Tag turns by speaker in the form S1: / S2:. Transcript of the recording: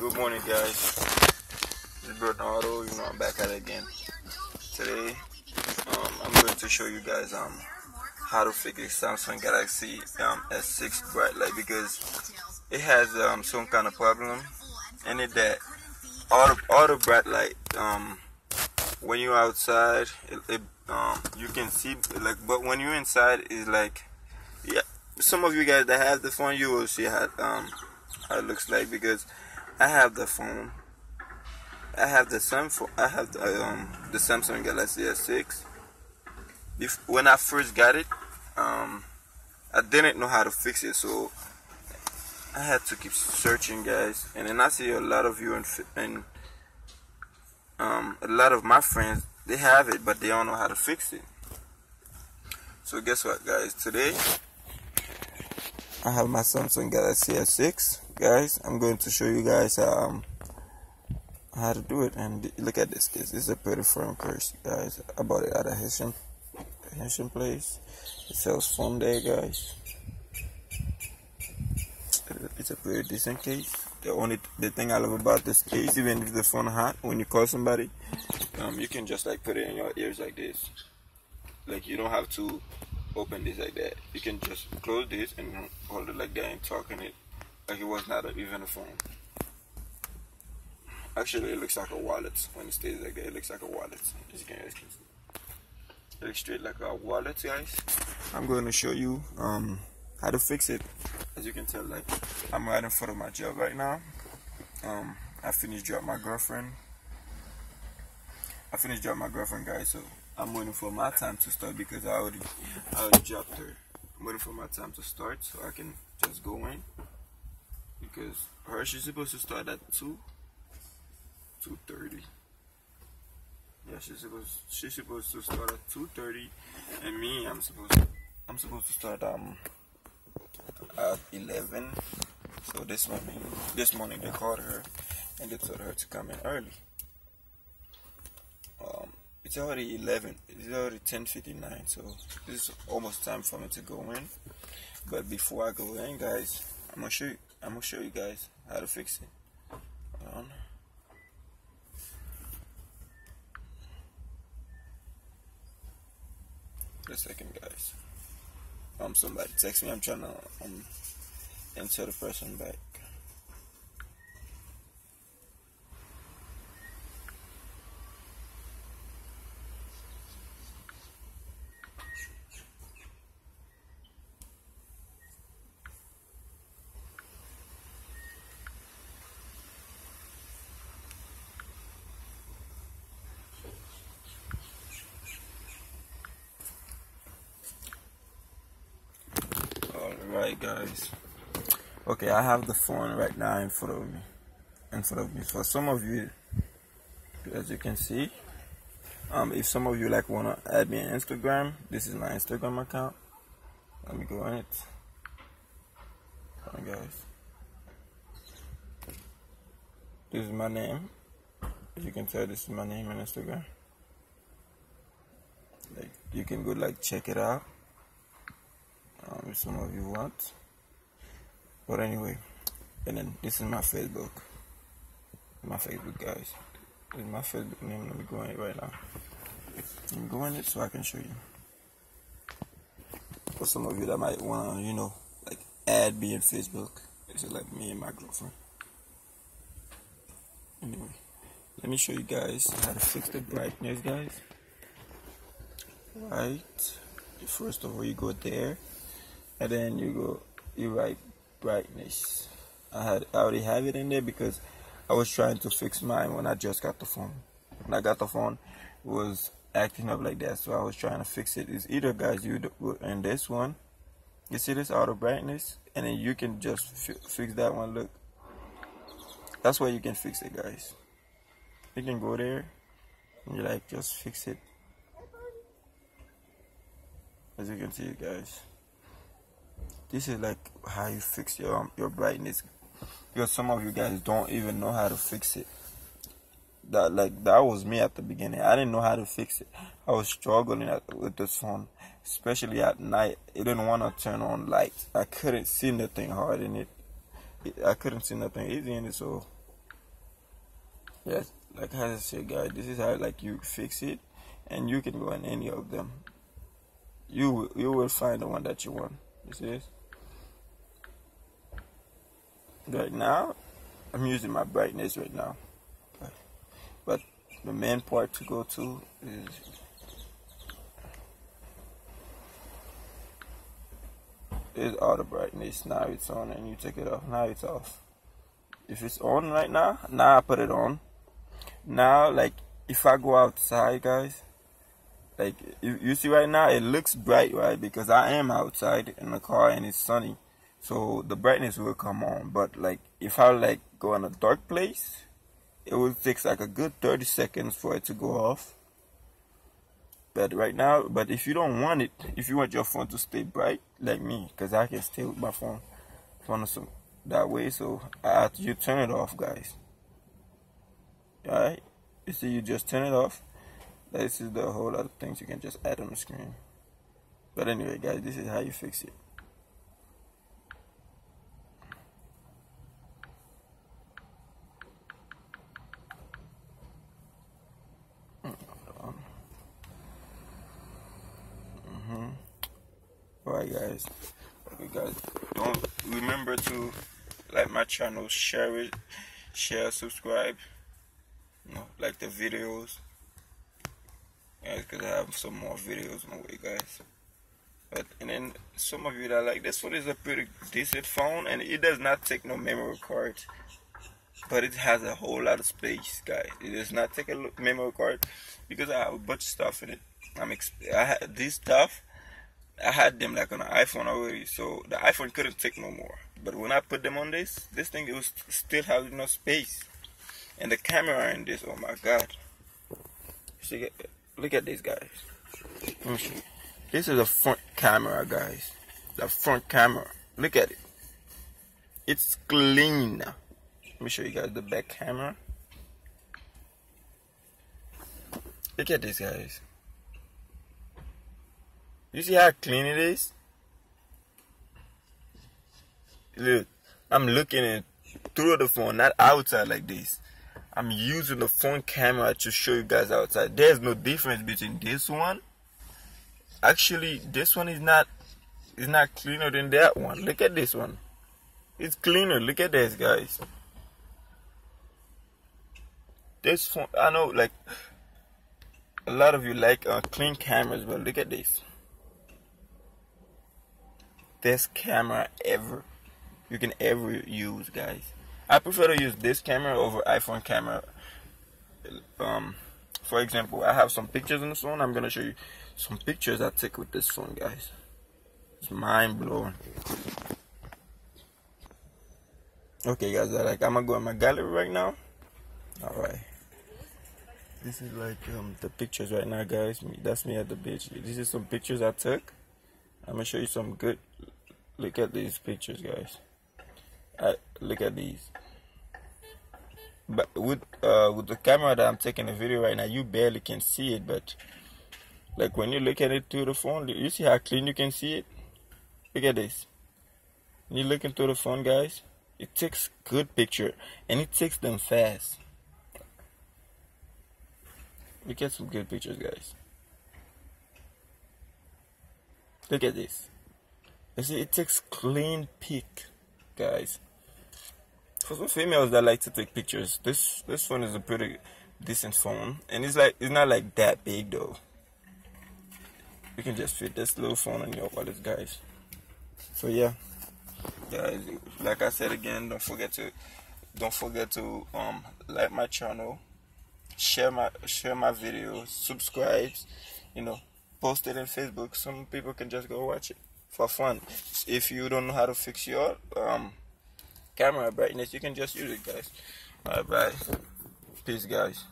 S1: Good morning, guys. Is Burton Auto. You know I'm back at it again. Today, um, I'm going to show you guys um how to fix Samsung Galaxy um, S6 bright light because it has um some kind of problem in it that all the bright light um when you're outside it, it um you can see like but when you're inside it's like yeah some of you guys that have the phone you will see how um how it looks like because I have the phone. I have the Samsung. I have the, um, the Samsung Galaxy S6. If, when I first got it, um, I didn't know how to fix it, so I had to keep searching, guys. And then I see a lot of you and, and um, a lot of my friends they have it, but they don't know how to fix it. So guess what, guys? Today I have my Samsung Galaxy S6 guys i'm going to show you guys um how to do it. And look at this this is a pretty firm curse guys i bought it at a haitian haitian place. It sells phone there guys. It's a pretty decent case. The only the thing i love about this case even if the phone hot when you call somebody um you can just like put it in your ears like this. Like you don't have to open this like that. You can just close this and hold it like that and talk in it like it was not a, even a phone. Actually, it looks like a wallet when it stays like that. It looks like a wallet. As you can, see. It looks straight like a wallet, guys. I'm going to show you um, how to fix it. As you can tell, like I'm right in front of my job right now. Um, I finished drop my girlfriend. I finished drop my girlfriend, guys. So I'm waiting for my time to start because I already, I already dropped her. I'm waiting for my time to start so I can just go in because her she's supposed to start at two, two thirty. Yeah, she's supposed she's supposed to start at two thirty, and me I'm supposed to, I'm supposed to start um at eleven. So this morning this morning they called her and they told her to come in early. Um, it's already eleven. It's already ten fifty nine. So this is almost time for me to go in. But before I go in, guys, I'm gonna show you. I'm gonna show you guys how to fix it. A second, guys. Um, somebody text me. I'm trying to um answer the person back. Alright guys. Okay, I have the phone right now in front of me. In front of me. For some of you, as you can see, um, if some of you like wanna add me on Instagram, this is my Instagram account. Let me go on it. On guys. This is my name. As you can tell, this is my name on Instagram. Like you can go like check it out um, some of you want. But anyway and then this is my facebook. My facebook guys. This is my facebook name. Let me go in it right now. I'm going it so i can show you. For some of you that might want to you know like add me in facebook is like me and my girlfriend. Anyway let me show you guys how to fix the brightness guys. Right. First of all you go there and then you go you write brightness. I had I already have it in there because I was trying to fix mine when I just got the phone. When I got the phone it was acting up like that. So I was trying to fix it. It's either guys you do in this one you see this auto brightness? And then you can just fix that one. Look. That's why you can fix it guys. You can go there and you like just fix it. As you can see guys this is like how you fix your um, your brightness. Because some of you guys don't even know how to fix it. That like that was me at the beginning. I didn't know how to fix it. I was struggling at, with this phone especially at night. It didn't want to turn on lights. I couldn't see nothing hard in it. I couldn't see nothing easy in it so yes like I said guys this is how like you fix it and you can go on any of them. You you will find the one that you want. You see this right now I'm using my brightness right now. But the main part to go to is is auto brightness. Now it's on and you take it off. Now it's off. If it's on right now now I put it on. Now like if I go outside guys like you, you see right now it looks bright right? Because I am outside in the car and it's sunny so the brightness will come on but like if I like go in a dark place it will take like a good 30 seconds for it to go off. But right now but if you don't want it if you want your phone to stay bright like me because I can stay with my phone phone some that way so to, you turn it off guys. Alright? You see you just turn it off. This is the whole lot of things you can just add on the screen. But anyway guys this is how you fix it Alright guys. Guys. Don't remember to like my channel, share it, share, subscribe. You know, like the videos. Yeah, because I have some more videos on the way guys. But and then some of you that like this one is a pretty decent phone and it does not take no memory card. But it has a whole lot of space, guys. It does not take a memory card because I have a bunch of stuff in it. I'm I had this stuff. I had them like on an iPhone already, so the iPhone couldn't take no more. But when I put them on this, this thing it was still has no space, and the camera in this, oh my god! See, look at this, guys. This is a front camera, guys. The front camera. Look at it. It's clean. Let me show you guys the back camera. Look at this, guys. You see how clean it is? Look, I'm looking at through the phone, not outside like this. I'm using the phone camera to show you guys outside. There's no difference between this one. Actually, this one is not is not cleaner than that one. Look at this one. It's cleaner. Look at this, guys. This phone, I know, like a lot of you like uh, clean cameras, but look at this best camera ever you can ever use guys. I prefer to use this camera over iPhone camera. Um, for example I have some pictures on this phone. I'm gonna show you some pictures I took with this phone guys. It's mind-blowing. Okay guys I like I'm gonna go in my gallery right now. All right. This is like um, the pictures right now guys. That's me at the beach. This is some pictures I took. I'm gonna show you some good look at these pictures guys. I, look at these. But with uh, with the camera that I'm taking a video right now you barely can see it but like when you look at it through the phone you see how clean you can see it? Look at this. When you're looking through the phone guys it takes good picture and it takes them fast. We get some good pictures guys. Look at this see, it takes clean pic, guys. For some females that like to take pictures, this this phone is a pretty decent phone, and it's like it's not like that big though. You can just fit this little phone on your wallet, guys. So yeah, guys. Like I said again, don't forget to don't forget to um like my channel, share my share my videos, subscribe, you know, post it on Facebook. Some people can just go watch it for fun. If you don't know how to fix your um, camera brightness, you can just use it, guys. Alright, bye. Peace, guys.